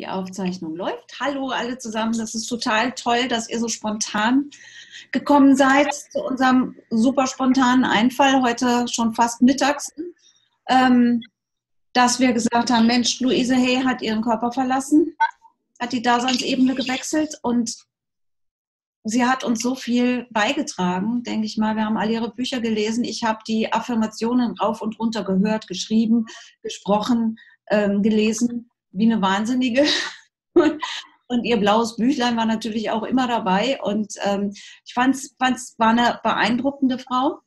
Die Aufzeichnung läuft. Hallo alle zusammen. Das ist total toll, dass ihr so spontan gekommen seid zu unserem super spontanen Einfall heute schon fast mittags. Ähm, dass wir gesagt haben, Mensch, Luise Hay hat ihren Körper verlassen, hat die Daseinsebene gewechselt und sie hat uns so viel beigetragen, denke ich mal. Wir haben alle ihre Bücher gelesen. Ich habe die Affirmationen rauf und runter gehört, geschrieben, gesprochen, ähm, gelesen wie eine Wahnsinnige. Und ihr blaues Büchlein war natürlich auch immer dabei. Und ähm, ich fand es war eine beeindruckende Frau,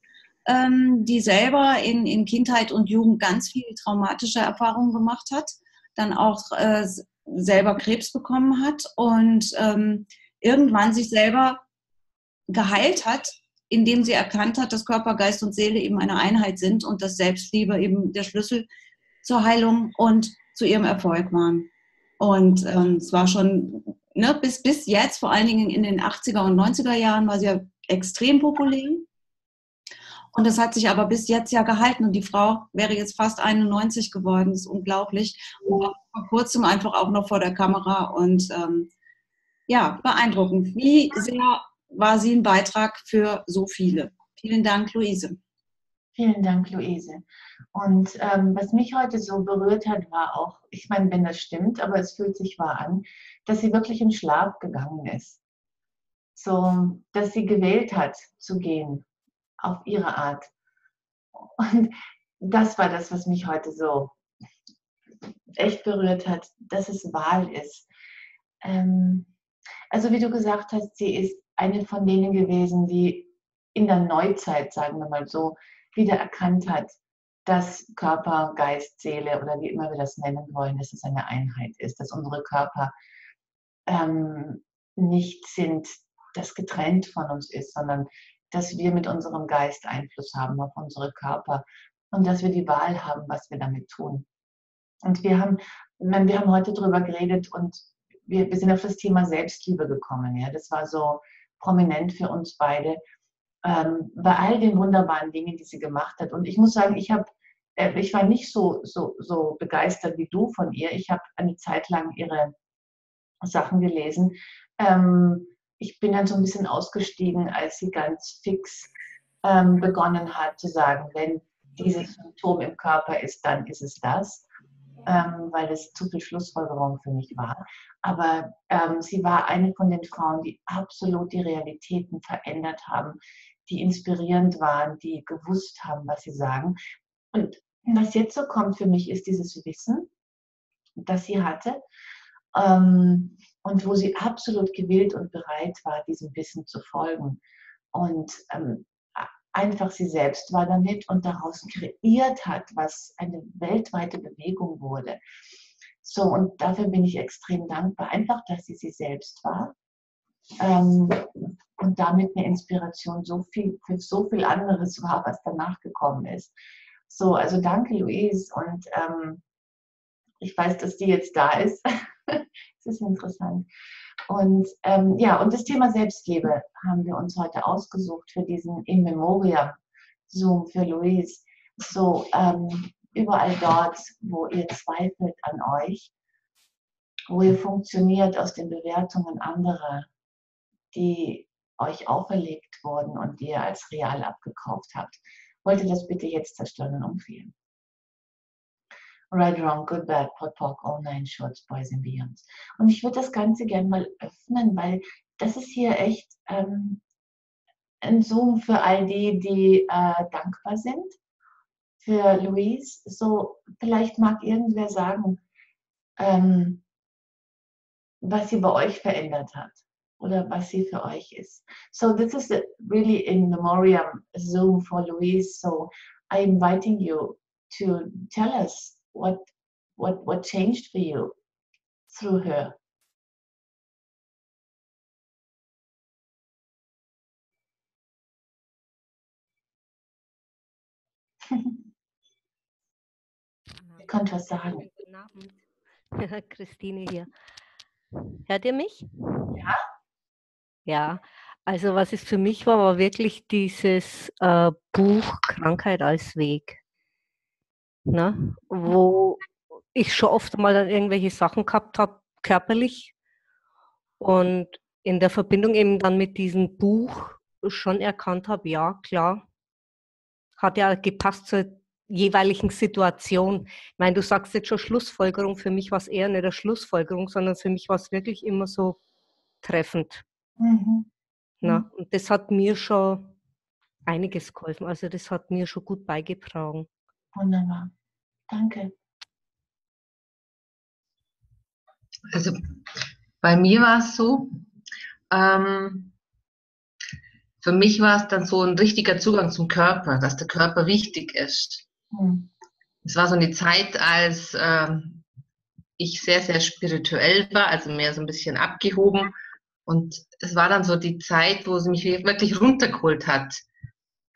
ähm, die selber in, in Kindheit und Jugend ganz viele traumatische Erfahrungen gemacht hat, dann auch äh, selber Krebs bekommen hat und ähm, irgendwann sich selber geheilt hat, indem sie erkannt hat, dass Körper, Geist und Seele eben eine Einheit sind und dass Selbstliebe eben der Schlüssel zur Heilung und zu ihrem Erfolg waren. Und ähm, es war schon ne, bis, bis jetzt, vor allen Dingen in den 80er und 90er Jahren, war sie ja extrem populär. Und das hat sich aber bis jetzt ja gehalten. Und die Frau wäre jetzt fast 91 geworden. Das ist unglaublich. Und war vor kurzem einfach auch noch vor der Kamera. Und ähm, ja, beeindruckend. Wie sehr war sie ein Beitrag für so viele? Vielen Dank, Luise. Vielen Dank, Luise. Und ähm, was mich heute so berührt hat, war auch, ich meine, wenn das stimmt, aber es fühlt sich wahr an, dass sie wirklich in Schlaf gegangen ist. So, dass sie gewählt hat zu gehen, auf ihre Art. Und das war das, was mich heute so echt berührt hat, dass es Wahl ist. Ähm, also wie du gesagt hast, sie ist eine von denen gewesen, die in der Neuzeit, sagen wir mal so, wieder erkannt hat, dass Körper, Geist, Seele oder wie immer wir das nennen wollen, dass es eine Einheit ist, dass unsere Körper ähm, nicht sind, das getrennt von uns ist, sondern dass wir mit unserem Geist Einfluss haben auf unsere Körper und dass wir die Wahl haben, was wir damit tun. Und wir haben, wir haben heute darüber geredet und wir, wir sind auf das Thema Selbstliebe gekommen. Ja? Das war so prominent für uns beide ähm, bei all den wunderbaren Dingen, die sie gemacht hat. Und ich muss sagen, ich habe äh, ich war nicht so, so, so begeistert wie du von ihr. Ich habe eine Zeit lang ihre Sachen gelesen. Ähm, ich bin dann so ein bisschen ausgestiegen, als sie ganz fix ähm, begonnen hat zu sagen, wenn dieses Symptom im Körper ist, dann ist es das, ähm, weil es zu viel Schlussfolgerung für mich war. Aber ähm, sie war eine von den Frauen, die absolut die Realitäten verändert haben, die inspirierend waren, die gewusst haben, was sie sagen. Und was jetzt so kommt für mich, ist dieses Wissen, das sie hatte ähm, und wo sie absolut gewillt und bereit war, diesem Wissen zu folgen. Und ähm, einfach sie selbst war damit und daraus kreiert hat, was eine weltweite Bewegung wurde. So, und dafür bin ich extrem dankbar, einfach, dass sie sie selbst war ähm, und damit eine Inspiration so viel, für so viel anderes war, was danach gekommen ist. So, also danke, Louise. Und ähm, ich weiß, dass die jetzt da ist. das ist interessant. Und ähm, ja, und das Thema Selbstliebe haben wir uns heute ausgesucht für diesen In Memoriam Zoom für Louise. So, ähm, überall dort, wo ihr zweifelt an euch, wo ihr funktioniert aus den Bewertungen anderer, die euch auferlegt wurden und die ihr als real abgekauft habt. Wollt ihr das bitte jetzt zerstören und umfehlen? Right, wrong, good, bad, pot, pock, all nine shorts, boys and beyonds. Und ich würde das Ganze gerne mal öffnen, weil das ist hier echt ähm, ein Zoom für all die, die äh, dankbar sind. Für Louise, so vielleicht mag irgendwer sagen, ähm, was sie bei euch verändert hat oder was sie für euch ist. So this is really in memoriam Zoom for Louise. So I'm inviting you to tell us what what what changed for you through her. Ihr könnt was sagen. Guten Abend. Christine hier. Hört ihr mich? Ja. Ja, also was es für mich war, war wirklich dieses äh, Buch Krankheit als Weg. Ne? Wo ich schon oft mal dann irgendwelche Sachen gehabt habe, körperlich. Und in der Verbindung eben dann mit diesem Buch schon erkannt habe, ja, klar, hat ja gepasst zur jeweiligen Situation. Ich meine, du sagst jetzt schon Schlussfolgerung, für mich war es eher nicht eine Schlussfolgerung, sondern für mich war es wirklich immer so treffend. Mhm. Na, mhm. und das hat mir schon einiges geholfen. Also das hat mir schon gut beigetragen. Wunderbar. Danke. Also bei mir war es so, ähm, für mich war es dann so ein richtiger Zugang zum Körper, dass der Körper wichtig ist. Mhm. Es war so eine Zeit, als ähm, ich sehr, sehr spirituell war, also mehr so ein bisschen abgehoben. Und es war dann so die Zeit, wo sie mich wirklich runtergeholt hat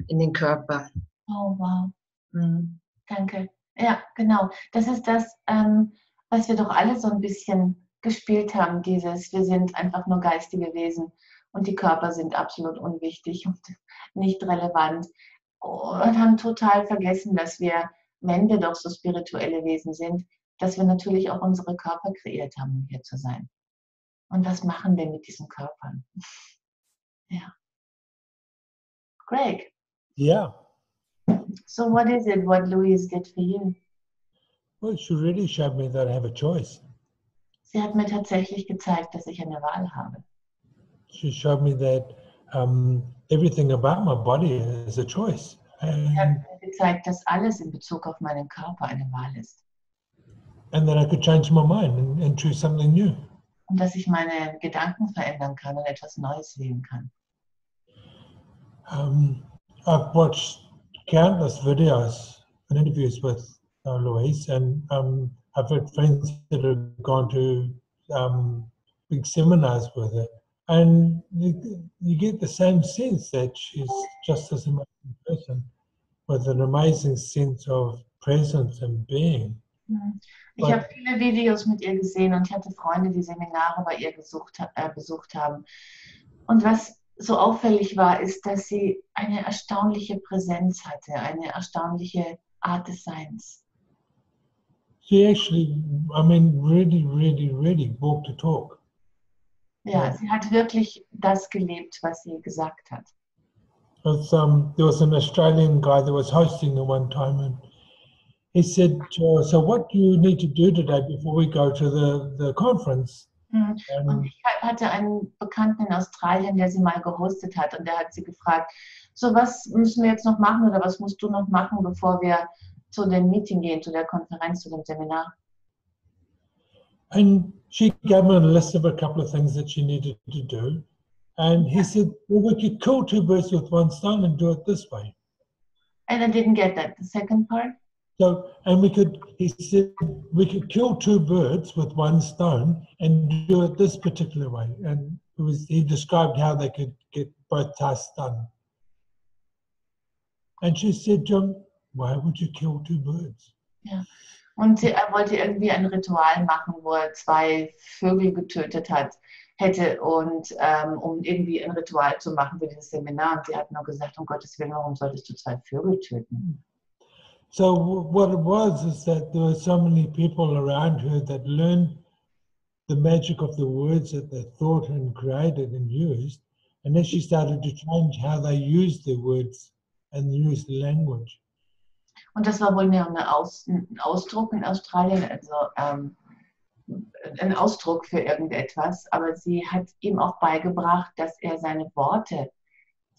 in den Körper. Oh, wow. Mhm. Danke. Ja, genau. Das ist das, ähm, was wir doch alle so ein bisschen gespielt haben, dieses, wir sind einfach nur geistige Wesen und die Körper sind absolut unwichtig und nicht relevant. Und haben total vergessen, dass wir, wenn wir doch so spirituelle Wesen sind, dass wir natürlich auch unsere Körper kreiert haben, um hier zu sein. Und was machen wir mit diesen Körpern? Ja. Greg. Yeah. So what is it what Louise did for you? Well, she really showed me that I have a choice. Sie hat mir tatsächlich gezeigt, dass ich eine Wahl habe. She showed me that um, everything about my body is a choice. And, Sie hat mir gezeigt, dass alles in Bezug auf meinen Körper eine Wahl ist. And that I could change my mind and, and choose something new. Und dass ich meine Gedanken verändern kann und etwas Neues wählen kann. Um, I've watched countless videos and interviews with uh, Louise, and um, I've had friends that have gone to um, big seminars with her, and you, you, get the same sense that she's just as amazing person with an amazing sense of presence and being. Ich habe viele Videos mit ihr gesehen und ich hatte Freunde, die Seminare bei ihr gesucht, äh, besucht haben. Und was so auffällig war, ist, dass sie eine erstaunliche Präsenz hatte, eine erstaunliche Art des Seins. She actually, I mean, really, really, really walked the talk. Ja, sie hat wirklich das gelebt, was sie gesagt hat. Was, um, there was an Australian guy that was hosting at one time, and he said, uh, "So, what do you need to do today before we go to the the conference?" Mhm. Und ich hatte einen Bekannten in Australien, der sie mal gehostet hat und der hat sie gefragt, so was müssen wir jetzt noch machen oder was musst du noch machen, bevor wir zu dem Meeting gehen, zu der Konferenz, zu dem Seminar? And she gave him a list of a couple of things that she needed to do. And he said, well, we could kill two birds with one stone and do it this way. And I didn't get that. The second part? So, and we could, he said, we could kill two birds with one stone and do it this particular way. And it was, he described how they could get both tasks done. And she said, John, why would you kill two birds? Ja. Und er wollte irgendwie ein Ritual machen, wo er zwei Vögel getötet hat, hätte und ähm, um irgendwie ein Ritual zu machen für dieses Seminar. Und sie hat nur gesagt, um Gottes Willen, warum solltest du zwei Vögel töten? So what it was is that there were so many people around her that learned the magic of the words that they thought and created and used, and then she started to change how they used the words and used the language. Und das war wohl eine Aus, ein Ausdruck in Australien, also ähm, ein Ausdruck für irgendetwas. Aber sie hat ihm auch beigebracht, dass er seine Worte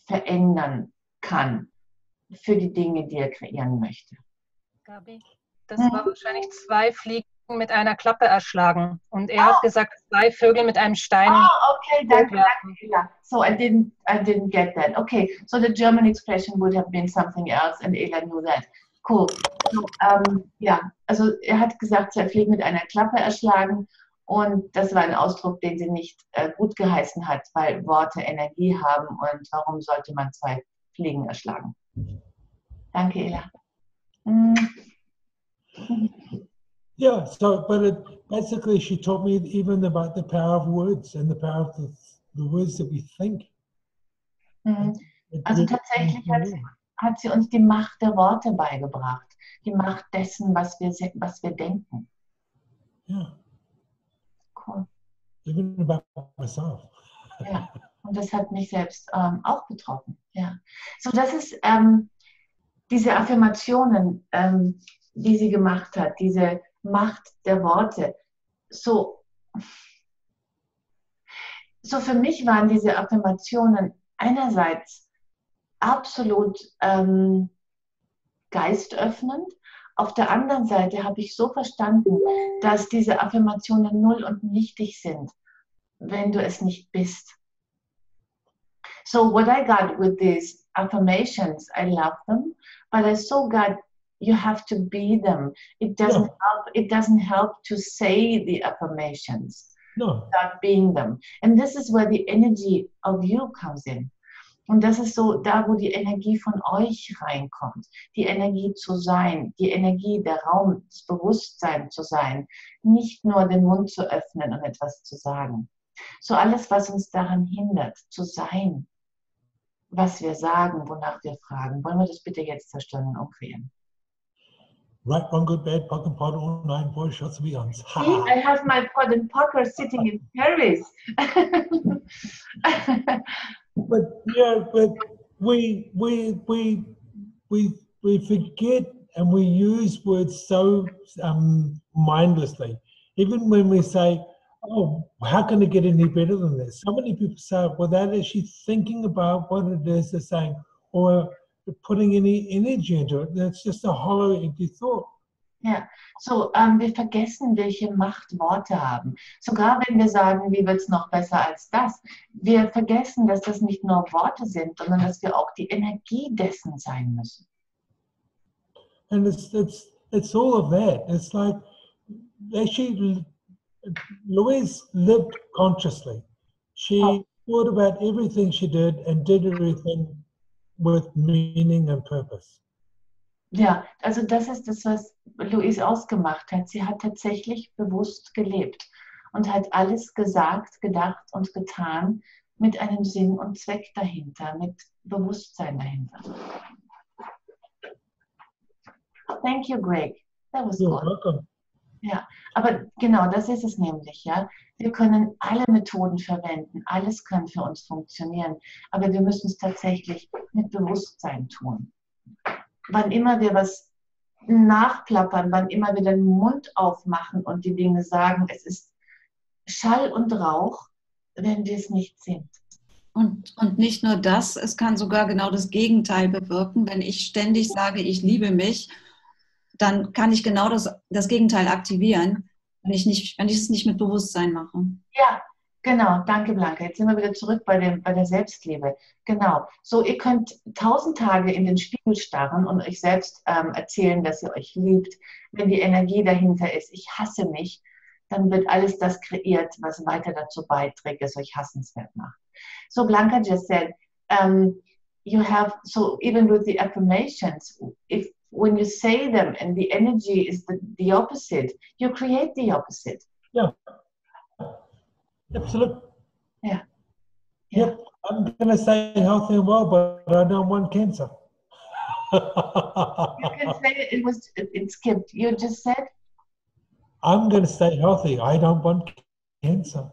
verändern kann für die Dinge, die er kreieren möchte. Gabi, das war wahrscheinlich zwei Fliegen mit einer Klappe erschlagen. Und er oh. hat gesagt, zwei Vögel mit einem Stein. Oh, okay, danke, danke, So I didn't, I didn't get that. Okay, so the German expression would have been something else and Ela knew that. Cool. So, ähm, ja, also er hat gesagt, zwei Fliegen mit einer Klappe erschlagen. Und das war ein Ausdruck, den sie nicht äh, gut geheißen hat, weil Worte Energie haben. Und warum sollte man zwei Fliegen erschlagen? Danke, Ela. Mm. Yeah, so, but it, basically she taught me even about the power of words and the power of the, the words that we think. Mhm. Also tatsächlich hat sie, hat sie uns die Macht der Worte beigebracht, die Macht dessen, was wir, was wir denken. Ja. Cool. even about myself. Ja, und das hat mich selbst ähm, auch betroffen. Ja. So, das ist ähm, diese Affirmationen, ähm, die sie gemacht hat, diese Macht der Worte. So, so für mich waren diese Affirmationen einerseits absolut ähm, geistöffnend. Auf der anderen Seite habe ich so verstanden, dass diese Affirmationen null und nichtig sind, wenn du es nicht bist. So what I got with these affirmations, I love them, but I so got you have to be them. It doesn't Yeah. help. It doesn't help to say the affirmations No, without being them. And this is where the energy of you comes in. Und das ist so da, wo die Energie von euch reinkommt. Die Energie zu sein, die Energie, der Raum, das Bewusstsein zu sein. Nicht nur den Mund zu öffnen und etwas zu sagen. So alles, was uns daran hindert, zu sein, was wir sagen, wonach wir fragen. Wollen wir das bitte jetzt zerstören und umkreieren? right, wrong, good, bad, pock and pot, all nine boys, shots beyonds. See. I have my pod and poker sitting in Paris. But yeah, but we we we we we forget and we use words so um, mindlessly. Even when we say, "Oh, how can it get any better than this?" So many people say it without actually thinking about what it is they're saying or putting any energy into it. That's just a hollow, empty thought. So, ähm, wir vergessen, welche Macht Worte haben. Sogar wenn wir sagen, wie wird es noch besser als das? Wir vergessen, dass das nicht nur Worte sind, sondern dass wir auch die Energie dessen sein müssen. and it's it's it's all of that. It's like actually, Louise lived consciously. She Oh. thought about everything she did and did everything with meaning and purpose. Ja, also das ist das, was Louise ausgemacht hat. Sie hat tatsächlich bewusst gelebt und hat alles gesagt, gedacht und getan mit einem Sinn und Zweck dahinter, mit Bewusstsein dahinter. Thank you, Greg. That was You're good. welcome. Aber genau, das ist es nämlich, ja. Wir können alle Methoden verwenden, alles kann für uns funktionieren, aber wir müssen es tatsächlich mit Bewusstsein tun. Wann immer wir was nachplappern, wann immer wir den Mund aufmachen und die Dinge sagen, es ist Schall und Rauch, wenn wir es nicht sind. Und, und nicht nur das, es kann sogar genau das Gegenteil bewirken. Wenn ich ständig sage, ich liebe mich, dann kann ich genau das, das Gegenteil aktivieren, wenn ich, nicht, wenn ich es nicht mit Bewusstsein mache. Ja, genau, danke Blanca. Jetzt sind wir wieder zurück bei, dem, bei der Selbstliebe. Genau. So, ihr könnt tausend Tage in den Spiegel starren und euch selbst ähm, erzählen, dass ihr euch liebt. Wenn die Energie dahinter ist, ich hasse mich, dann wird alles das kreiert, was weiter dazu beiträgt, es euch hassenswert macht. So, Blanca just said, um, you have, so even with the affirmations, if when you say them and the energy is the, the opposite, you create the opposite. Yeah. Absolutely. Yeah. Yep. I'm going to say healthy and well, but I don't want cancer. You can say it, it was it, it skipped. You just said I'm going to stay healthy. I don't want cancer.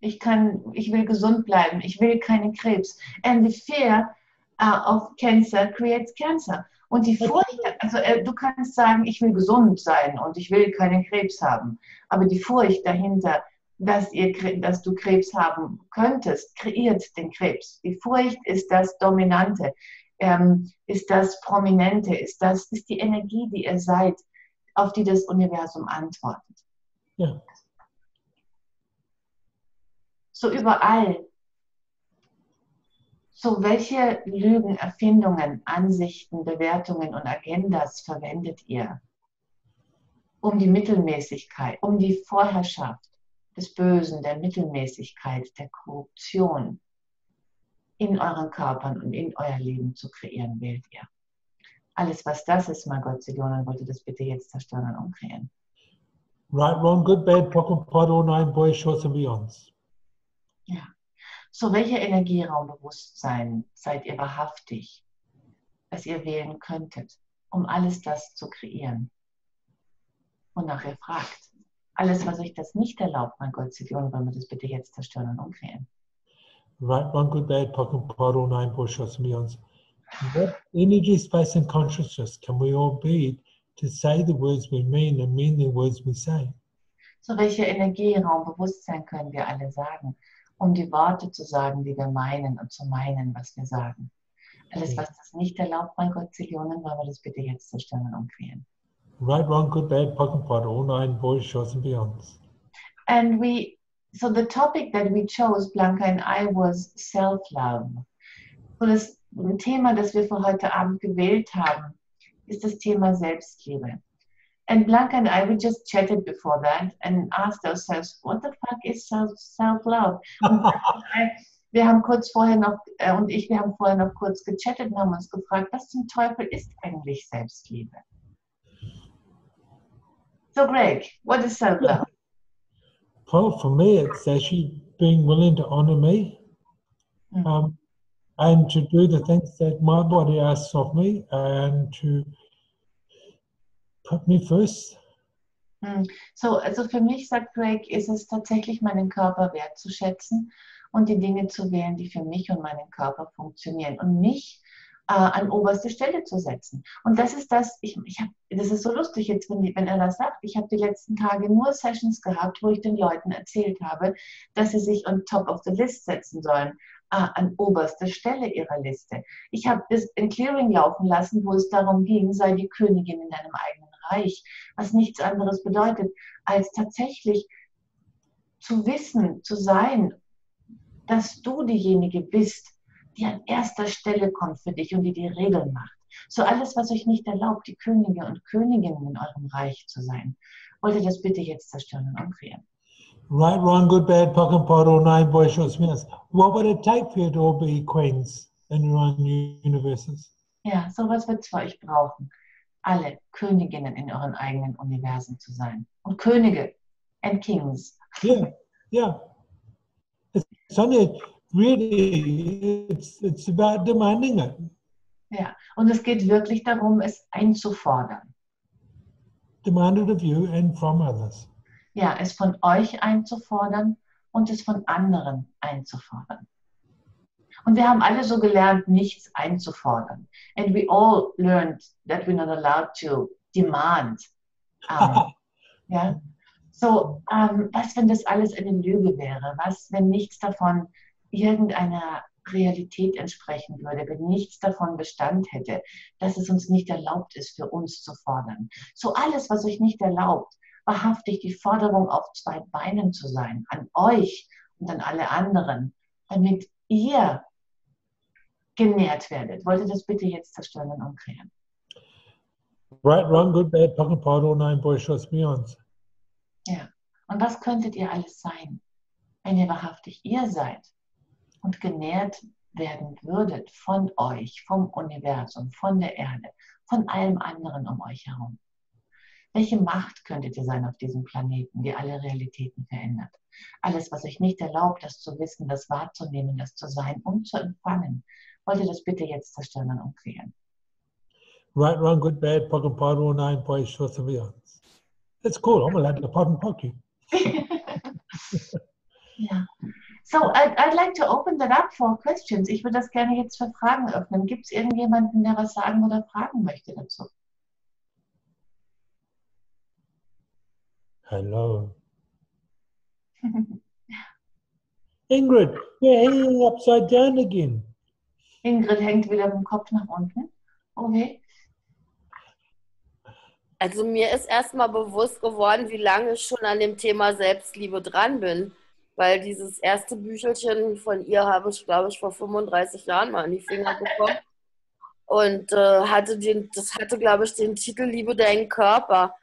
ich kann, ich will gesund bleiben. Ich will keinen Krebs. And the fear uh, of cancer creates cancer. Und die Furcht, also äh, du kannst sagen, ich will gesund sein und ich will keinen Krebs haben. Aber die Furcht dahinter, dass, ihr, dass du Krebs haben könntest, kreiert den Krebs. Die Furcht ist das Dominante, ähm, ist das Prominente, ist das ist die Energie, die ihr seid, auf die das Universum antwortet. Ja. So überall. So welche Lügen, Erfindungen, Ansichten, Bewertungen und Agendas verwendet ihr, um die Mittelmäßigkeit, um die Vorherrschaft des Bösen, der Mittelmäßigkeit, der Korruption in euren Körpern und in euer Leben zu kreieren, wählt ihr? Alles, was das ist, mein Gott, Sidonen wollte das bitte jetzt zerstören und umkreieren. Right, wrong, good, bad, pot, all nine boys, shorts and beyonds. So, welcher Energieraumbewusstsein seid ihr wahrhaftig, dass ihr wählen könntet, um alles das zu kreieren? Wonach ihr fragt. Alles, was euch das nicht erlaubt, mein Gott, Zion, wollen wir das bitte jetzt zerstören und umdrehen. Right, one good bad, pocket paro, nine bushels, millions. What energy, space, and consciousness can we all be to say the words we mean and mean the words we say? So welche Energie, Raum, Bewusstsein können wir alle sagen, um die Worte zu sagen, die wir meinen und zu meinen, was wir sagen. Alles, was das nicht erlaubt, mein Gott, Zillionen, wollen wir das bitte jetzt zerstören und umqueren. Right, wrong, good, bad, pocket pot, all nine boys, shots, and beyonds. And we, so the topic that we chose, Blanca and I, was self-love. So das Thema, das wir für heute Abend gewählt haben, ist das Thema Selbstliebe. And Blanca and I, we just chatted before that and asked ourselves, what the fuck is self- self-love? Wir haben kurz vorher noch, äh, und ich, wir haben vorher noch kurz gechattet und haben uns gefragt, was zum Teufel ist eigentlich Selbstliebe? So Greg, what is self-love? Well, for me, it's actually being willing to honor me Mm. um, and to do the things that my body asks of me and to put me first. Hm. So, also für mich, sagt Greg, ist es tatsächlich meinen Körper wertzuschätzen und die Dinge zu wählen, die für mich und meinen Körper funktionieren und mich äh, an oberste Stelle zu setzen. Und das ist das, ich, ich hab, das ist so lustig jetzt, wenn, wenn er das sagt. Ich habe die letzten Tage nur Sessions gehabt, wo ich den Leuten erzählt habe, dass sie sich on top of the list setzen sollen, äh, an oberste Stelle ihrer Liste. Ich habe das in Clearing laufen lassen, wo es darum ging, sei die Königin in deinem eigenen Reich, was nichts anderes bedeutet, als tatsächlich zu wissen, zu sein, dass du diejenige bist, die an erster Stelle kommt für dich und die die Regeln macht. So alles, was euch nicht erlaubt, die Könige und Königinnen in eurem Reich zu sein, wollt ihr das bitte jetzt zerstören und umdrehen. Right, wrong, good, bad, pocket pot, all nine boys, shots, millions. What would it take for you to all be queens in your own universes? Ja, sowas wird es für euch brauchen, alle Königinnen in euren eigenen Universen zu sein. Und Könige and Kings. Yeah, yeah. It's only really, it's, it's about demanding it. Ja, und es geht wirklich darum, es einzufordern. Demanded of you and from others. Ja, es von euch einzufordern und es von anderen einzufordern. Und wir haben alle so gelernt, nichts einzufordern. And we all learned that we're not allowed to demand. Um, ja, so, ähm, was, wenn das alles eine Lüge wäre? Was, wenn nichts davon irgendeiner Realität entsprechen würde, wenn nichts davon Bestand hätte, dass es uns nicht erlaubt ist, für uns zu fordern? So alles, was euch nicht erlaubt, wahrhaftig die Forderung auf zwei Beinen zu sein, an euch und an alle anderen, damit ihr genährt werdet. Wollt ihr das bitte jetzt zerstören und umkehren? Right, wrong, good, bad, pocket pot, all nine boys, shots, millions. Ja. Und was könntet ihr alles sein, wenn ihr wahrhaftig ihr seid und genährt werden würdet von euch, vom Universum, von der Erde, von allem anderen um euch herum? Welche Macht könntet ihr sein auf diesem Planeten, die alle Realitäten verändert? Alles, was euch nicht erlaubt, das zu wissen, das wahrzunehmen, das zu sein und zu empfangen. Wollt ihr das bitte jetzt zerstören und umqueren? Right, wrong, good, bad, pocket pot, all nine boys, shots, and millions. That's cool. I'm allowed to pot and you. ja. So, I'd, I'd like to open that up for questions. Ich würde das gerne jetzt für Fragen öffnen. Gibt es irgendjemanden, der was sagen oder fragen möchte dazu? Hello. Ingrid, you're hanging upside down again. Ingrid hängt wieder mit dem Kopf nach unten. Okay. Also mir ist erstmal bewusst geworden, wie lange ich schon an dem Thema Selbstliebe dran bin. Weil dieses erste Büchelchen von ihr habe ich, glaube ich, vor 35 Jahren mal in die Finger bekommen. Und äh, hatte den, das hatte, glaube ich, den Titel Liebe deinen Körper.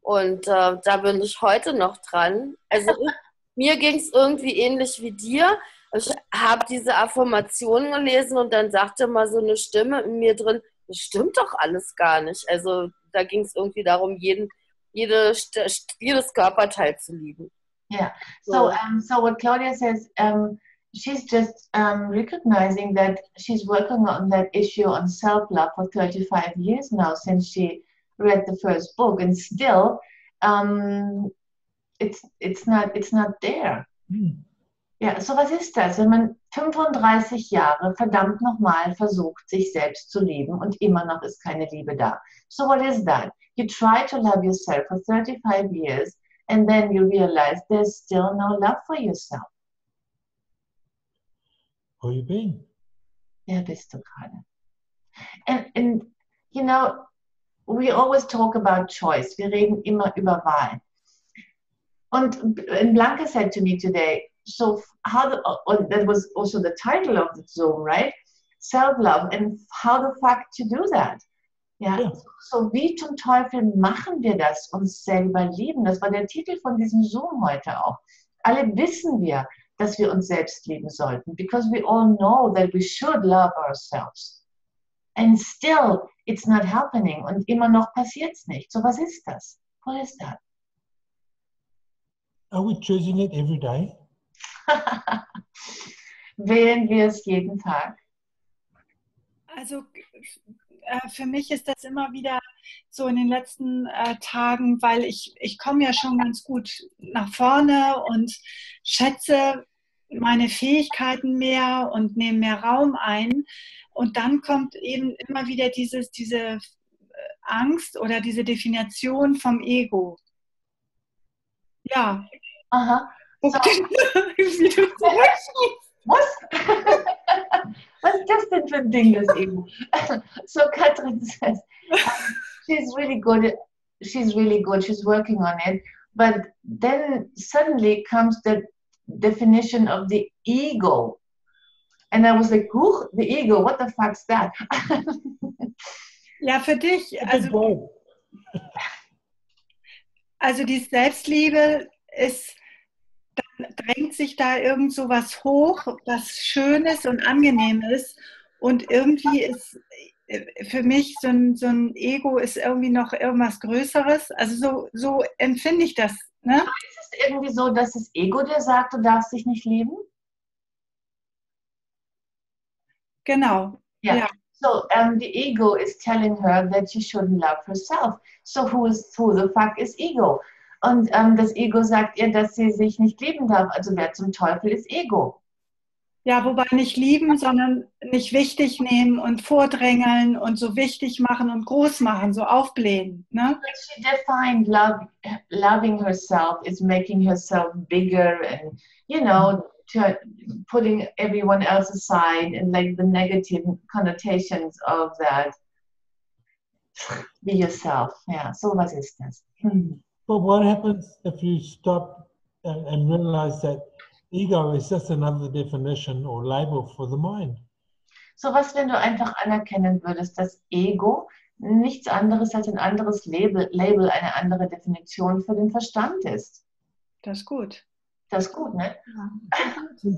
Und äh, da bin ich heute noch dran. Also mir ging es irgendwie ähnlich wie dir. Ich habe diese Affirmationen gelesen und dann sagte mal so eine Stimme in mir drin, das stimmt doch alles gar nicht. Also da ging es irgendwie darum, jeden, jede, jedes Körperteil zu lieben. Yeah. So, um, so what Claudia says, um, she's just um, recognizing that she's working on that issue on self-love for 35 years now since she read the first book, and still, um, it's, it's, not, it's not there. Hmm. Ja, so was ist das, wenn man 35 Jahre verdammt nochmal versucht, sich selbst zu lieben und immer noch ist keine Liebe da. So what is that? You try to love yourself for 35 years and then you realize there's still no love for yourself. Who you been? Wer bist du gerade? And, and, you know, we always talk about choice. Wir reden immer über Wahl. Und and Blanca said to me today, so how the, oh, that was also the title of the Zoom, right? Self-love and how the fuck to do that. Ja, Ja. so wie zum Teufel machen wir das, uns selber lieben? Das war der Titel von diesem Zoom heute auch. Alle wissen wir, dass wir uns selbst lieben sollten, because we all know that we should love ourselves. And still, it's not happening. Und immer noch passiert's nicht. So was ist das? What is that? Are we choosing it every day? Wählen wir es jeden Tag? Also äh, für mich ist das immer wieder so in den letzten äh, Tagen, weil ich, ich komme ja schon ganz gut nach vorne und schätze meine Fähigkeiten mehr und nehme mehr Raum ein. Und dann kommt eben immer wieder dieses, diese äh, Angst oder diese Definition vom Ego. Ja. Aha. Wie du Was? Was ist das denn für ein Ding, das Ego? so Katrin says, um, she's really good. She's really good. She's working on it. But then suddenly comes the definition of the ego. And I was like, Ooh, the ego, what the fuck's that? Ja, für dich. It's a Also, goal. also die Selbstliebe ist, dann drängt sich da irgend so was hoch, was Schönes und Angenehmes. Und irgendwie ist äh, für mich so ein, so ein Ego ist irgendwie noch irgendwas Größeres. Also so, so empfinde ich das. Ne? ist es irgendwie so, dass das Ego dir sagt, du darfst dich nicht lieben? Genau. Yeah. Ja. So um, the ego is telling her that she shouldn't love herself. So who is who the fuck is ego? Und ähm, das Ego sagt ihr, dass sie sich nicht lieben darf. Also wer zum Teufel ist Ego? Ja, wobei nicht lieben, sondern nicht wichtig nehmen und vordrängeln und so wichtig machen und groß machen, so aufblähen. Ne? But she defined love, loving herself is making herself bigger and, you know, putting everyone else aside and like the negative connotations of that. Be yourself. Ja, so was ist das. Hm. But what happens if you stop and, and realize that ego is just another definition or label for the mind? So was, wenn du einfach anerkennen würdest, dass Ego nichts anderes als ein anderes Label, Label eine andere Definition für den Verstand ist. Das ist gut. Das ist gut, ne? Also,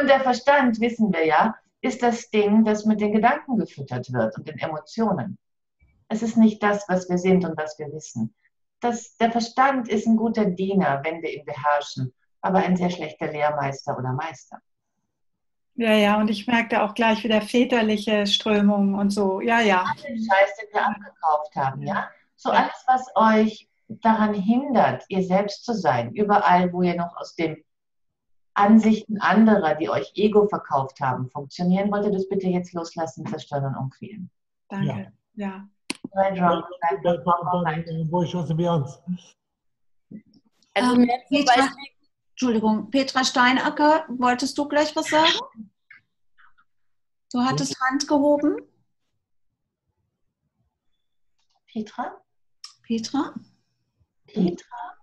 und der Verstand, wissen wir ja, ist das Ding, das mit den Gedanken gefüttert wird und den Emotionen. Es ist nicht das, was wir sind und was wir wissen. Das, der Verstand ist ein guter Diener, wenn wir ihn beherrschen, aber ein sehr schlechter Lehrmeister oder Meister. Ja, ja, und ich merkte auch gleich wieder väterliche Strömungen und so. Ja, ja. den Scheiß, den wir abgekauft haben, ja? So alles, was euch daran hindert, ihr selbst zu sein, überall, wo ihr noch aus den Ansichten anderer, die euch Ego verkauft haben, funktionieren, wollt ihr das bitte jetzt loslassen, zerstören und umqueren. Danke. Ja. Right, be honest. Also Ähm, Petra, Entschuldigung, Petra Steinacker, wolltest du gleich was sagen? Du hattest Hand gehoben, Petra? Petra? Petra?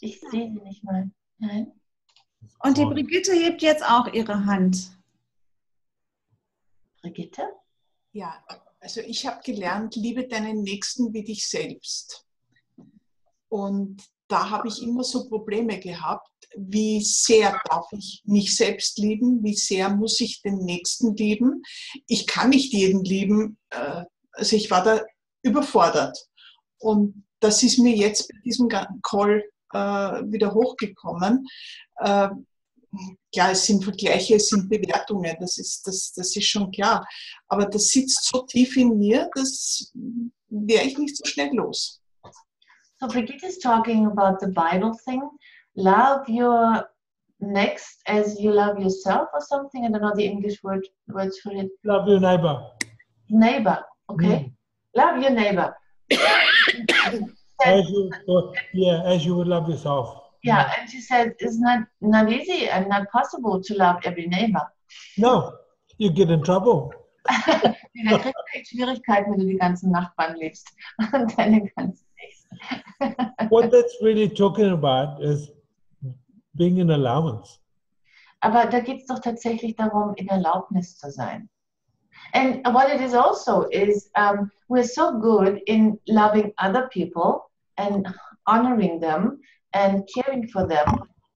Ich sehe sie nicht mal. Nein? Und die Brigitte hebt jetzt auch ihre Hand. Brigitte? Ja, also ich habe gelernt, liebe deinen Nächsten wie dich selbst. Und da habe ich immer so Probleme gehabt, wie sehr darf ich mich selbst lieben, wie sehr muss ich den Nächsten lieben. Ich kann nicht jeden lieben, äh, also ich war da überfordert. Und das ist mir jetzt bei diesem Call äh, wieder hochgekommen. Klar, es sind Vergleiche, es sind Bewertungen, das ist, das, das ist schon klar. Aber das sitzt so tief in mir, das wäre ich nicht so schnell los. So Brigitte is talking about the Bible thing. Love your next as you love yourself or something. I don't know the English word words for it. Love your neighbor. Neighbor, okay? Love your neighbor. As you, yeah, as you would love yourself. Yeah, and she said it's not not easy and not possible to love every neighbor. No, you get in trouble. Da kriegst echt Schwierigkeiten, wenn du die ganzen Nachbarn liebst und deine ganzen Nächsten. What that's really talking about is being in allowance. Aber da geht es doch tatsächlich darum, in Erlaubnis zu sein. And what it is also is um, we're so good in loving other people and honoring them and caring for them,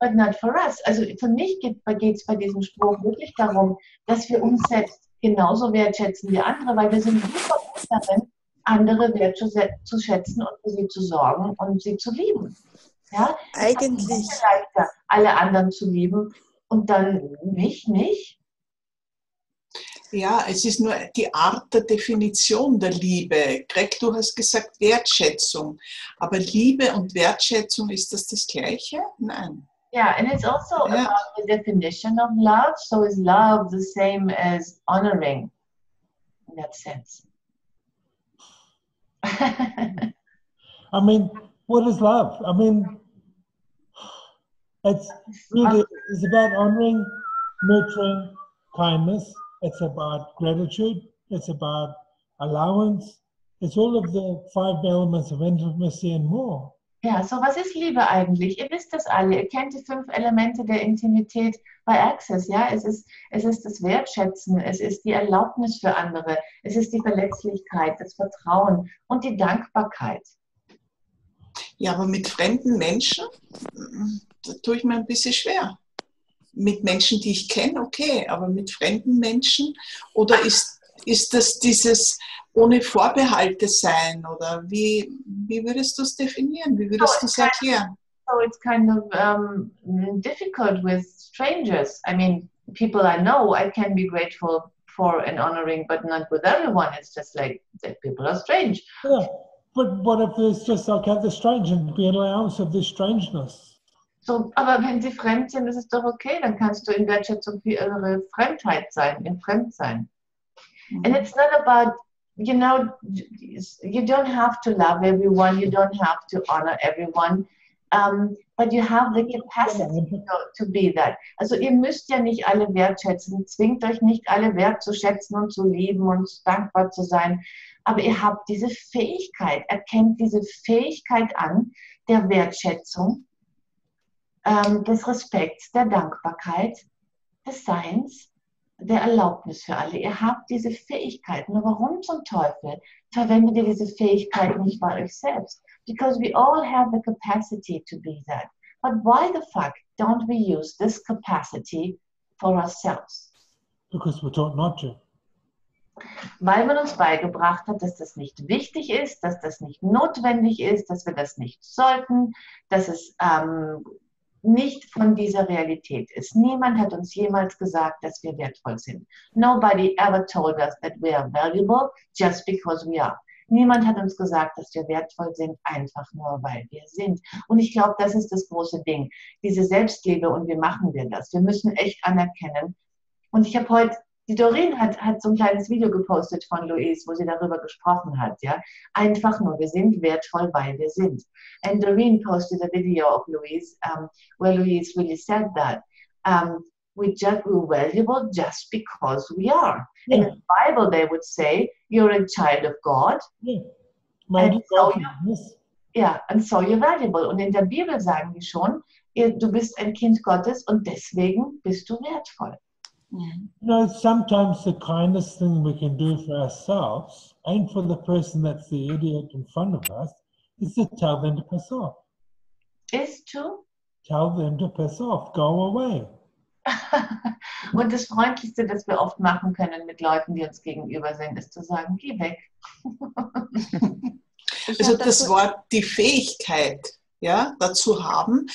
but not for us. Also für mich geht es bei diesem Spruch wirklich darum, dass wir uns selbst genauso wertschätzen wie andere, weil wir sind super gut darin, andere wertzuschätzen und für sie zu sorgen und sie zu lieben. Ja? Eigentlich. Es ist leichter, alle anderen zu lieben und dann mich nicht. Ja, es ist nur die Art der Definition der Liebe. Greg, du hast gesagt Wertschätzung. Aber Liebe und Wertschätzung, ist das das Gleiche? Nein. Yeah, and it's also Yeah. about the definition of love. So is love the same as honoring in that sense? I mean, what is love? I mean, it's really it's about honoring, nurturing, kindness. It's about gratitude. It's about allowance. It's all of the five elements of intimacy and more. Ja, so was ist Liebe eigentlich? Ihr wisst das alle. Ihr kennt die fünf Elemente der Intimität bei Access. Ja, es ist, es ist das Wertschätzen, es ist die Erlaubnis für andere, es ist die Verletzlichkeit, das Vertrauen und die Dankbarkeit. Ja, aber mit fremden Menschen, mm, da tue ich mir ein bisschen schwer. Mit Menschen, die ich kenne, okay, aber mit fremden Menschen? Oder ist, ist das dieses ohne Vorbehalte sein? Oder wie, wie würdest du es definieren? Wie würdest du es erklären? So it's kind of um, difficult with strangers. I mean, people I know, I can be grateful for and honoring, but not with everyone. It's just like that people are strange. Yeah. But what if there's just like have the strange and be an allowance of this strangeness? So, aber wenn sie fremd sind, ist es doch okay. Dann kannst du in Wertschätzung für ihre Fremdheit sein, in Fremdsein. And it's not about, you know, you don't have to love everyone, you don't have to honor everyone, um, but you have the capacity to, to be that. Also ihr müsst ja nicht alle wertschätzen, zwingt euch nicht alle wertzuschätzen und zu lieben und dankbar zu sein, aber ihr habt diese Fähigkeit, erkennt diese Fähigkeit an der Wertschätzung, ähm, des Respekts, der Dankbarkeit, des Seins, der Erlaubnis für alle. Ihr habt diese Fähigkeiten. Nur warum zum Teufel verwendet ihr diese Fähigkeiten nicht bei euch selbst? Because we all have the capacity to be that. But why the fuck don't we use this capacity for ourselves? Because we're taught not to. Weil man uns beigebracht hat, dass das nicht wichtig ist, dass das nicht notwendig ist, dass wir das nicht sollten, dass es ähm, nicht von dieser Realität ist. Niemand hat uns jemals gesagt, dass wir wertvoll sind. Nobody ever told us that we are valuable just because we are. Niemand hat uns gesagt, dass wir wertvoll sind, einfach nur weil wir sind. Und ich glaube, das ist das große Ding. Diese Selbstliebe und wie machen wir das? Wir müssen echt anerkennen. Und ich habe heute, die Doreen hat, hat so ein kleines Video gepostet von Louise, wo sie darüber gesprochen hat. Ja? Einfach nur, wir sind wertvoll, weil wir sind. And Doreen posted a video of Louise um, where Louise really said that. Um, we just, we're valuable just because we are. In the Bible, they would say, you're a child of God. Yeah. And so image. Ja, and so you're valuable. Und in der Bibel sagen die schon, du bist ein Kind Gottes und deswegen bist du wertvoll. You know, sometimes the kindest thing we can do for ourselves and for the person that's the idiot in front of us is to tell them to piss off. Ist to. Tell them to piss off. Go away. Und das Freundlichste, das wir oft machen können mit Leuten, die uns gegenüber sind, ist zu sagen, geh weg. Also das dazu- Wort, die Fähigkeit ja, dazu haben,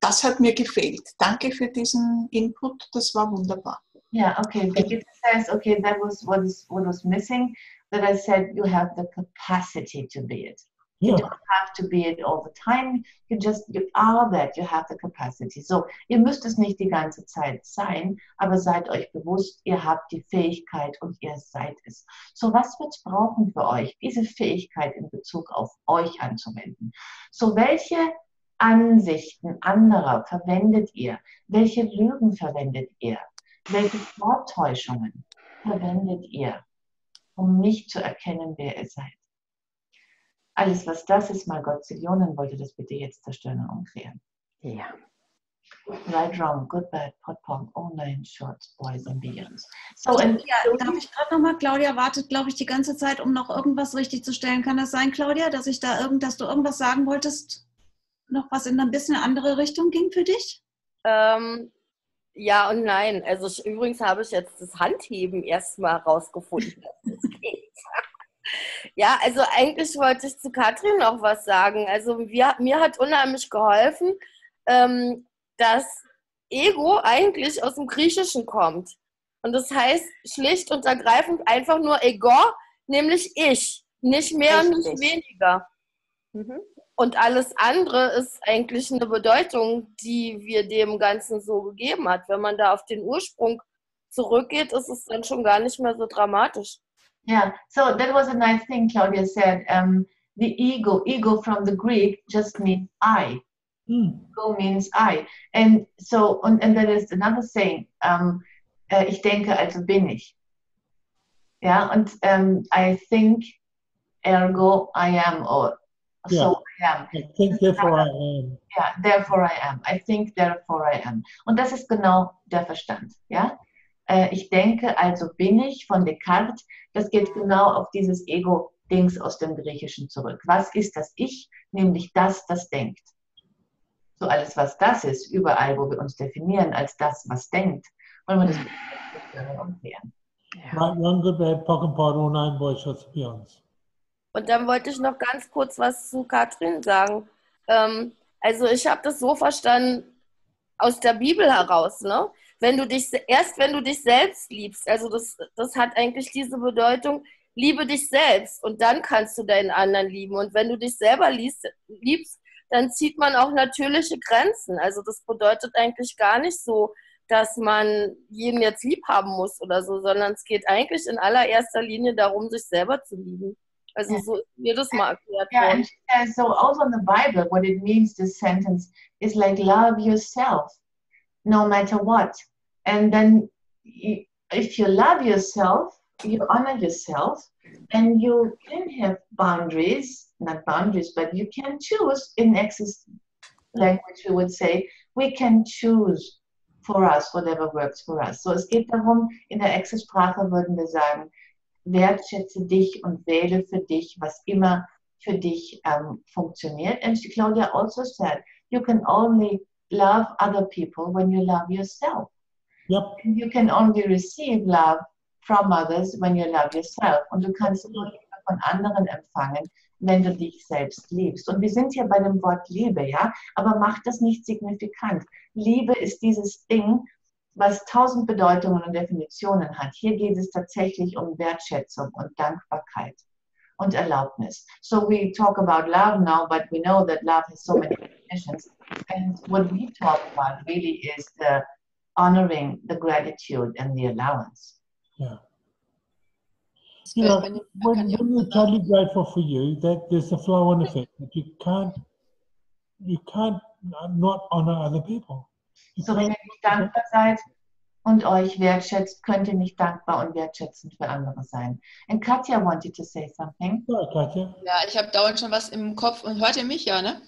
das hat mir gefehlt. Danke für diesen Input, das war wunderbar. Yeah, okay. Brigitte says, okay, that was what, is, what was missing. That I said you have the capacity to be it. You Yeah. don't have to be it all the time. You just, you are that, you have the capacity. So, ihr müsst es nicht die ganze Zeit sein, aber seid euch bewusst, ihr habt die Fähigkeit und ihr seid es. So, was wird es brauchen für euch, diese Fähigkeit in Bezug auf euch anzuwenden? So, welche Ansichten anderer verwendet ihr? Welche Lügen verwendet ihr? Welche Vortäuschungen verwendet ihr, um nicht zu erkennen, wer ihr seid? Alles, was das ist, mal Gott Zillionen wollte das bitte jetzt zerstören und umklären. Ja. Right, wrong, good, bad, pot, pong, all nine shorts, boys and beyonds. So, and Ja, darf ich gerade nochmal? Claudia wartet, glaube ich, die ganze Zeit, um noch irgendwas richtig zu stellen. Kann das sein, Claudia, dass ich da irgend, dass du irgendwas sagen wolltest? Noch was in ein bisschen andere Richtung ging für dich? Ähm, ja und nein. Also ich, übrigens habe ich jetzt das Handheben erstmal rausgefunden. dass das geht. ja, also eigentlich wollte ich zu Katrin noch was sagen. Also wir, mir hat unheimlich geholfen, ähm, dass Ego eigentlich aus dem Griechischen kommt. Und das heißt schlicht und ergreifend einfach nur Ego, nämlich ich. Nicht mehr, nicht Richtig. weniger. Mhm. Und alles andere ist eigentlich eine Bedeutung, die wir dem Ganzen so gegeben hat. Wenn man da auf den Ursprung zurückgeht, ist es dann schon gar nicht mehr so dramatisch. Yeah, so that was a nice thing Claudia said. Um, the ego, ego from the Greek just means I. Hmm. Ego means I. And so, and, and there is another saying, um, äh, ich denke, also bin ich. Ja, und um, I think, ergo I am, or so I am. I think, therefore I am. Ja, therefore I am. I think, therefore I am. Und das ist genau der Verstand. Ja? Äh, ich denke, also bin ich von Descartes. Das geht genau auf dieses Ego-Dings aus dem Griechischen zurück. Was ist das Ich? Nämlich das, das denkt. So alles, was das ist, überall, wo wir uns definieren als das, was denkt, wollen wir das umklären. Right, wrong, good, bad, pock and pot, all nine boys, shorts, beyonds. Und dann wollte ich noch ganz kurz was zu Katrin sagen. Ähm, also ich habe das so verstanden aus der Bibel heraus, ne? Wenn du dich erst wenn du dich selbst liebst, also das, das hat eigentlich diese Bedeutung, liebe dich selbst und dann kannst du deinen anderen lieben. Und wenn du dich selber liebst, liebst dann zieht man auch natürliche Grenzen. Also das bedeutet eigentlich gar nicht so, dass man jeden jetzt lieb haben muss oder so, sondern es geht eigentlich in allererster Linie darum, sich selber zu lieben. Also so ist mir das mal erklärt Yeah, worden. and so also in the Bible, what it means, this sentence, is like love yourself, no matter what. And then you, if you love yourself, you honor yourself, and you can have boundaries, not boundaries, but you can choose in Access language, we would say, we can choose for us whatever works for us. So es geht darum, in der Access-Sprache würden wir sagen, wertschätze dich und wähle für dich, was immer für dich ähm, funktioniert. And Claudia also said, you can only love other people when you love yourself. Yep. And you can only receive love from others when you love yourself. Und du kannst nur Liebe von anderen empfangen, wenn du dich selbst liebst. Und wir sind hier bei dem Wort Liebe, ja, aber mach das nicht signifikant. Liebe ist dieses Ding, was tausend Bedeutungen und Definitionen hat. Hier geht es tatsächlich um Wertschätzung und Dankbarkeit und Erlaubnis. So we talk about love now, but we know that love has so many definitions. And what we talk about really is the honoring the gratitude and the allowance. Yeah. You know, when, when you're totally grateful for you, that there's a flow-on effect that you can't, you can't not honor other people. So wenn ihr nicht dankbar seid und euch wertschätzt, könnt ihr nicht dankbar und wertschätzend für andere sein. And Katja wanted to say something. Sorry, Katja. Ja, ich habe dauernd schon was im Kopf und hört ihr mich ja, ne?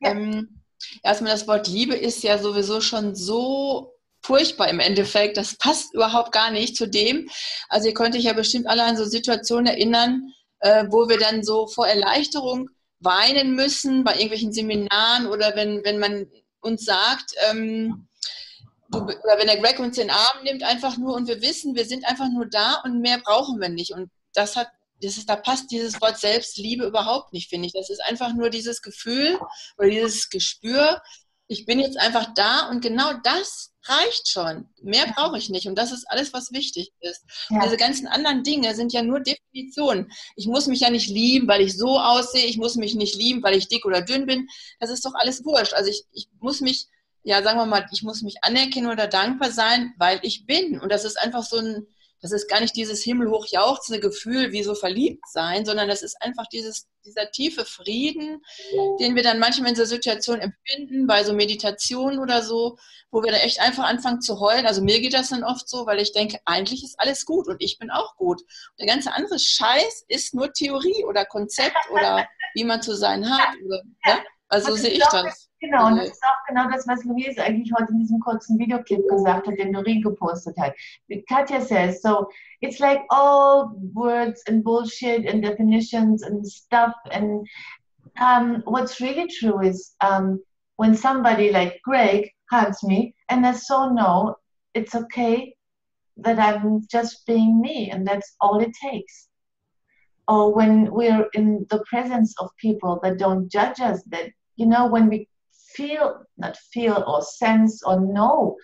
Ja. Ähm, erstmal das Wort Liebe ist ja sowieso schon so furchtbar im Endeffekt. Das passt überhaupt gar nicht zu dem. Also ihr könnt euch ja bestimmt alle an so Situationen erinnern, äh, wo wir dann so vor Erleichterung weinen müssen bei irgendwelchen Seminaren oder wenn, wenn man uns sagt, ähm, du, oder wenn der Greg uns den Arm nimmt, einfach nur und wir wissen, wir sind einfach nur da und mehr brauchen wir nicht. Und das hat das ist, da passt dieses Wort Selbstliebe überhaupt nicht, finde ich. Das ist einfach nur dieses Gefühl oder dieses Gespür, ich bin jetzt einfach da und genau das reicht schon. Mehr brauche ich nicht und das ist alles, was wichtig ist. Ja. Diese ganzen anderen Dinge sind ja nur Definitionen. Ich muss mich ja nicht lieben, weil ich so aussehe. Ich muss mich nicht lieben, weil ich dick oder dünn bin. Das ist doch alles wurscht. Also ich, ich muss mich, ja, sagen wir mal, ich muss mich anerkennen oder dankbar sein, weil ich bin. Und das ist einfach so ein, das ist gar nicht dieses himmelhoch jauchzende Gefühl wie so verliebt sein, sondern das ist einfach dieses, dieser tiefe Frieden, den wir dann manchmal in so Situationen empfinden, bei so Meditationen oder so, wo wir dann echt einfach anfangen zu heulen. Also mir geht das dann oft so, weil ich denke, eigentlich ist alles gut und ich bin auch gut. der ganze andere Scheiß ist nur Theorie oder Konzept oder wie man zu sein hat. Oder, ja? Also sehe ich das. Genau, und das ist auch genau das, was Louise eigentlich heute in diesem kurzen Videoclip gesagt hat, den Doreen gepostet hat. Katja says, so it's like all words and bullshit and definitions and stuff. And um, what's really true is um, when somebody like Greg hugs me and I so no, it's okay that I'm just being me and that's all it takes. Or when we're in the presence of people that don't judge us, that, you know, when we feel, not feel or sense or know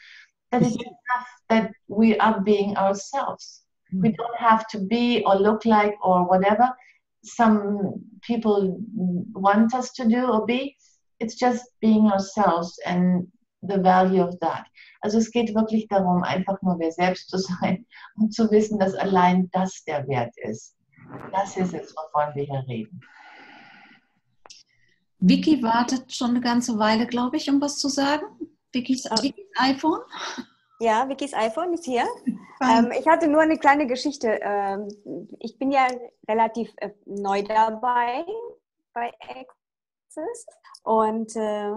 that it's enough that we are being ourselves. Mm-hmm. We don't have to be or look like or whatever some people want us to do or be. It's just being ourselves and the value of that. Also es geht wirklich darum, einfach nur wir selbst zu sein und zu wissen, dass allein das der Wert ist. Das ist es, wovon wir hier reden. Vicky wartet schon eine ganze Weile, glaube ich, um was zu sagen. Vickys, Vickys iPhone. Ja, Vickys iPhone ist hier. Ähm, ich hatte nur eine kleine Geschichte. Ähm, ich bin ja relativ äh, neu dabei bei Access und äh,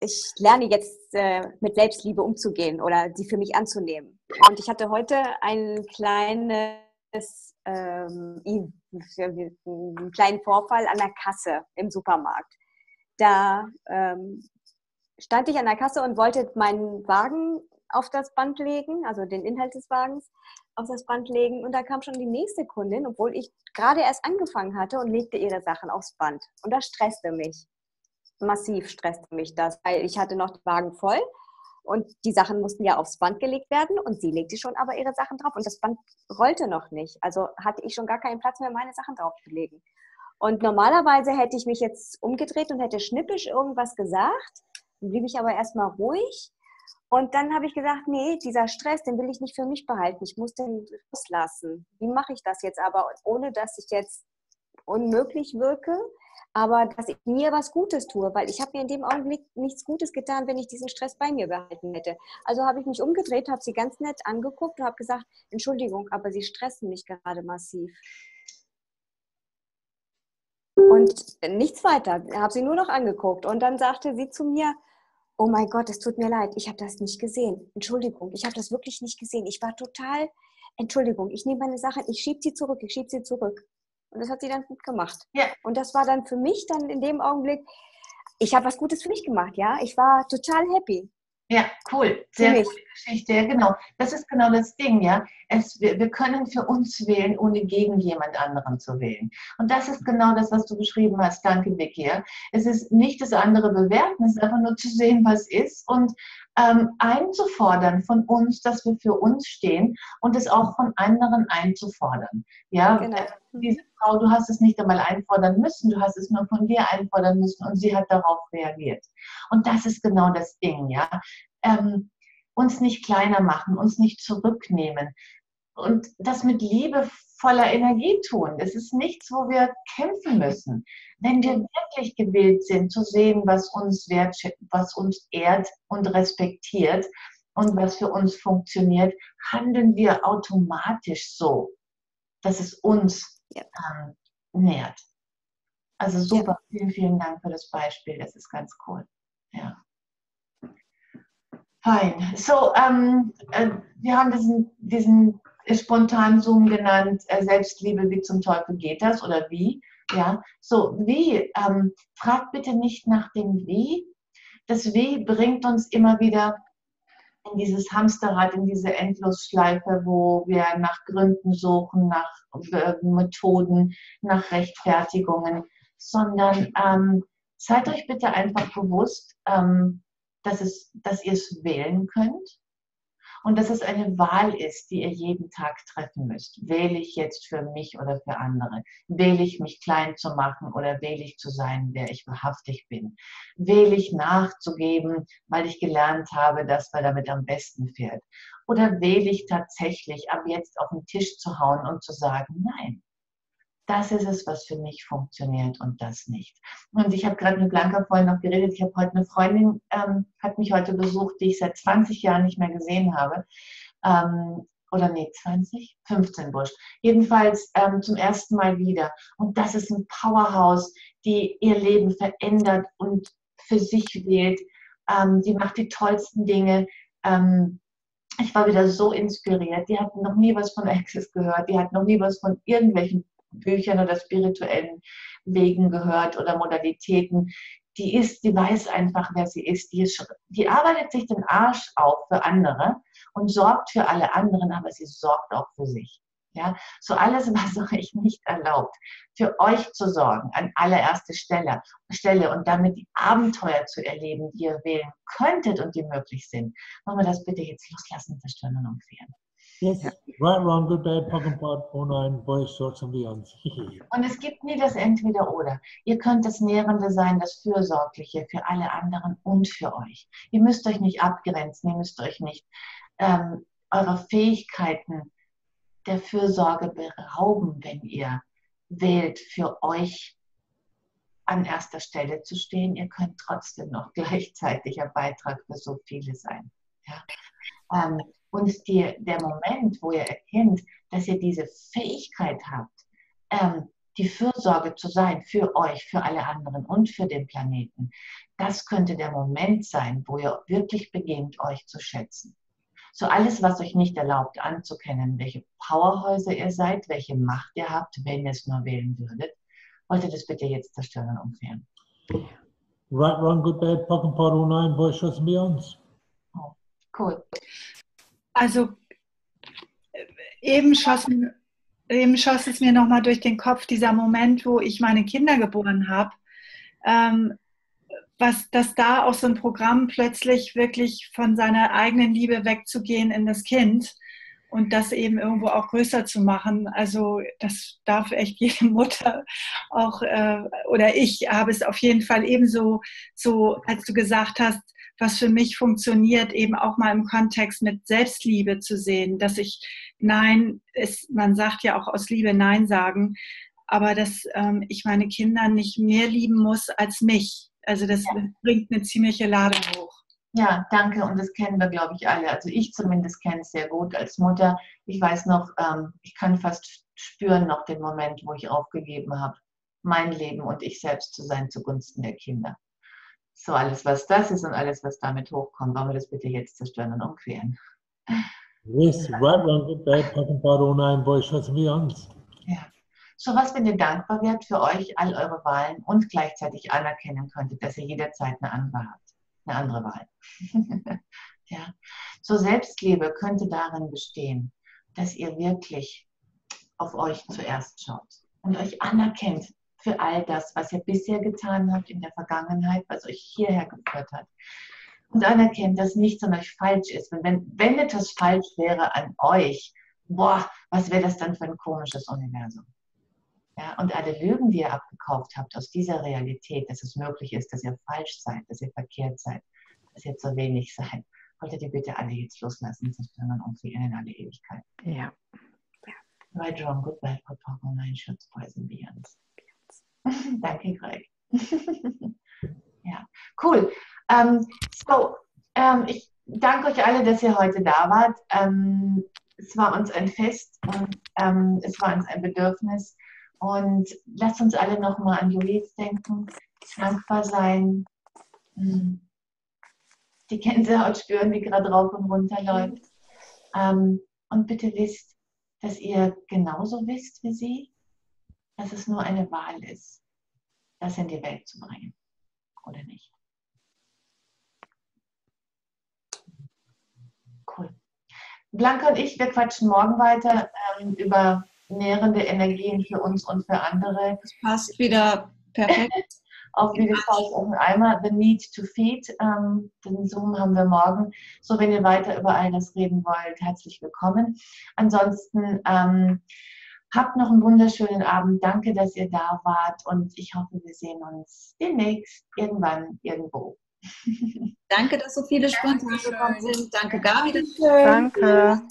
ich lerne jetzt äh, mit Selbstliebe umzugehen oder sie für mich anzunehmen. Und ich hatte heute ein kleines ähm, einen kleinen Vorfall an der Kasse im Supermarkt. Da ähm, stand ich an der Kasse und wollte meinen Wagen auf das Band legen, also den Inhalt des Wagens auf das Band legen. Und da kam schon die nächste Kundin, obwohl ich gerade erst angefangen hatte und legte ihre Sachen aufs Band. Und das stresste mich. Massiv stresste mich das, weil ich hatte noch den Wagen voll und die Sachen mussten ja aufs Band gelegt werden und sie legte schon aber ihre Sachen drauf und das Band rollte noch nicht. Also hatte ich schon gar keinen Platz mehr, meine Sachen drauf zu legen. Und normalerweise hätte ich mich jetzt umgedreht und hätte schnippisch irgendwas gesagt. Dann blieb ich aber erstmal ruhig. Und dann habe ich gesagt, nee, dieser Stress, den will ich nicht für mich behalten. Ich muss den loslassen. Wie mache ich das jetzt aber, ohne dass ich jetzt unmöglich wirke? Aber dass ich mir was Gutes tue, weil ich habe mir in dem Augenblick nichts Gutes getan, wenn ich diesen Stress bei mir behalten hätte. Also habe ich mich umgedreht, habe sie ganz nett angeguckt und habe gesagt, Entschuldigung, aber Sie stressen mich gerade massiv. Und nichts weiter, habe sie nur noch angeguckt und dann sagte sie zu mir, oh mein Gott, es tut mir leid, ich habe das nicht gesehen. Entschuldigung, ich habe das wirklich nicht gesehen. Ich war total, Entschuldigung, ich nehme meine Sache, ich schiebe sie zurück, ich schiebe sie zurück. Und das hat sie dann gut gemacht. Ja. Und das war dann für mich dann in dem Augenblick, ich habe was Gutes für mich gemacht, ja. Ich war total happy. Ja, cool. Sehr coole Geschichte. Ja, genau. Das ist genau das Ding, ja. Es, wir, wir können für uns wählen, ohne gegen jemand anderen zu wählen. Und das ist genau das, was du beschrieben hast. Danke, Vicky. Ja. Es ist nicht das andere bewerten, es ist einfach nur zu sehen, was ist und ähm, einzufordern von uns, dass wir für uns stehen und es auch von anderen einzufordern. Ja, genau. diese Frau, du hast es nicht einmal einfordern müssen, du hast es nur von dir einfordern müssen und sie hat darauf reagiert. Und das ist genau das Ding, ja. Ähm, uns nicht kleiner machen, uns nicht zurücknehmen und das mit Liebe voller Energie tun. Es ist nichts, wo wir kämpfen müssen. Wenn wir wirklich gewillt sind zu sehen, was uns, was uns ehrt und respektiert und was für uns funktioniert, handeln wir automatisch so, dass es uns ja. ähm, nährt. Also super, ja. vielen, vielen Dank für das Beispiel. Das ist ganz cool. Ja. Fein. So, ähm, äh, wir haben diesen, diesen spontan Zoom genannt, äh, Selbstliebe, wie zum Teufel geht das oder wie? Ja, so wie, ähm, fragt bitte nicht nach dem Wie. Das Wie bringt uns immer wieder in dieses Hamsterrad, in diese Endlosschleife, wo wir nach Gründen suchen, nach Methoden, nach Rechtfertigungen, sondern ähm, seid euch bitte einfach bewusst, ähm, dass, es, dass ihr es wählen könnt und dass es eine Wahl ist, die ihr jeden Tag treffen müsst. Wähle ich jetzt für mich oder für andere? Wähle ich mich klein zu machen oder wähle ich zu sein, wer ich wahrhaftig bin? Wähle ich nachzugeben, weil ich gelernt habe, dass man damit am besten fährt? Oder wähle ich tatsächlich, ab jetzt auf den Tisch zu hauen und zu sagen, nein, das ist es, was für mich funktioniert und das nicht. Und ich habe gerade mit Blanca vorhin noch geredet. Ich habe heute eine Freundin, ähm, hat mich heute besucht, die ich seit 20 Jahren nicht mehr gesehen habe. Ähm, oder nee, 20? 15 Busch. Jedenfalls ähm, zum ersten Mal wieder. Und das ist ein Powerhouse, die ihr Leben verändert und für sich wählt. Ähm, die macht die tollsten Dinge. Ähm, ich war wieder so inspiriert. Die hatten noch nie was von Access gehört. Die hatten noch nie was von irgendwelchen Büchern oder spirituellen Wegen gehört oder Modalitäten. Die ist, die weiß einfach, wer sie ist. Die, ist, die arbeitet sich den Arsch auf für andere und sorgt für alle anderen, aber sie sorgt auch für sich. Ja, so alles, was euch nicht erlaubt, für euch zu sorgen, an allererster Stelle, Stelle und damit die Abenteuer zu erleben, die ihr wählen könntet und die möglich sind. Wollen wir das bitte jetzt loslassen, zerstören und umfrieren. Yes. Ja. Right, wrong, good, bad, Pock and Pot, O9, Boys, Shorts und Beyonds. und es gibt nie das Entweder-Oder. Ihr könnt das Nährende sein, das Fürsorgliche für alle anderen und für euch. Ihr müsst euch nicht abgrenzen, ihr müsst euch nicht ähm, eurer Fähigkeiten der Fürsorge berauben, wenn ihr wählt, für euch an erster Stelle zu stehen. Ihr könnt trotzdem noch gleichzeitiger Beitrag für so viele sein. Ja? Ähm, und die, der Moment, wo ihr erkennt, dass ihr diese Fähigkeit habt, ähm, die Fürsorge zu sein für euch, für alle anderen und für den Planeten, das könnte der Moment sein, wo ihr wirklich beginnt, euch zu schätzen. So alles, was euch nicht erlaubt anzukennen, welche Powerhäuser ihr seid, welche Macht ihr habt, wenn ihr es nur wählen würdet, wollt ihr das bitte jetzt zerstören und umkehren. Right, wrong, good, bad, pock and pot, 09, boys, shots and beyonds. Oh, cool. Also eben schoss, eben schoss es mir nochmal durch den Kopf, dieser Moment, wo ich meine Kinder geboren habe, ähm, was, dass da auch so ein Programm plötzlich wirklich von seiner eigenen Liebe wegzugehen in das Kind und das eben irgendwo auch größer zu machen. Also das darf echt jede Mutter auch, äh, oder ich habe es auf jeden Fall ebenso, so als du gesagt hast, was für mich funktioniert, eben auch mal im Kontext mit Selbstliebe zu sehen, dass ich Nein, ist, man sagt ja auch aus Liebe Nein sagen, aber dass ähm, ich meine Kinder nicht mehr lieben muss als mich. Also das ja. bringt eine ziemliche Ladung hoch. Ja, danke. Und das kennen wir, glaube ich, alle. Also ich zumindest kenne es sehr gut als Mutter. Ich weiß noch, ähm, ich kann fast spüren noch den Moment, wo ich aufgegeben habe, mein Leben und ich selbst zu sein zugunsten der Kinder. So, alles, was das ist und alles, was damit hochkommt, wollen wir das bitte jetzt zerstören und umqueren. Yes, right, about all nine boys, shots and beyonds. Ja. So was, wenn ihr dankbar werdet für euch, all eure Wahlen und gleichzeitig anerkennen könntet, dass ihr jederzeit eine andere habt, eine andere Wahl. ja. So Selbstliebe könnte darin bestehen, dass ihr wirklich auf euch zuerst schaut und euch anerkennt für all das, was ihr bisher getan habt in der Vergangenheit, was euch hierher geführt hat. Und anerkennt, dass nichts an euch falsch ist. Wenn, wenn etwas falsch wäre an euch, boah, was wäre das dann für ein komisches Universum? Ja, und alle Lügen, die ihr abgekauft habt aus dieser Realität, dass es möglich ist, dass ihr falsch seid, dass ihr verkehrt seid, dass ihr zu wenig seid, wolltet ihr bitte alle jetzt loslassen, zerstören und sie in alle Ewigkeit. Ja. Right, wrong, good, bad, good, nine, shoots, poison, beyond. Danke, Greg. ja, cool. Ähm, so, ähm, ich danke euch alle, dass ihr heute da wart. Ähm, es war uns ein Fest und es war uns ein Bedürfnis. Und lasst uns alle nochmal an Louise denken, dankbar sein, hm. die Gänsehaut spüren, die gerade rauf und runter läuft. Und bitte wisst, dass ihr genauso wisst wie sie, dass es nur eine Wahl ist, das in die Welt zu bringen oder nicht. Cool. Blanca und ich, wir quatschen morgen weiter ähm, über nährende Energien für uns und für andere. Das passt wieder perfekt. auf wie die Faust auf den Eimer, The Need to Feed. Ähm, den Zoom haben wir morgen. So, wenn ihr weiter über all das reden wollt, herzlich willkommen. Ansonsten ähm, habt noch einen wunderschönen Abend. Danke, dass ihr da wart und ich hoffe, wir sehen uns demnächst irgendwann irgendwo. Danke, dass so viele spontan gekommen sind. Danke, Gabi. du Danke.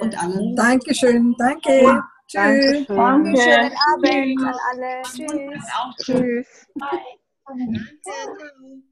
Und alle. Dankeschön. Danke. Tschüss. Danke. Schönen Abend an alle. Tschüss. Auch Tschüss. Bye. Danke.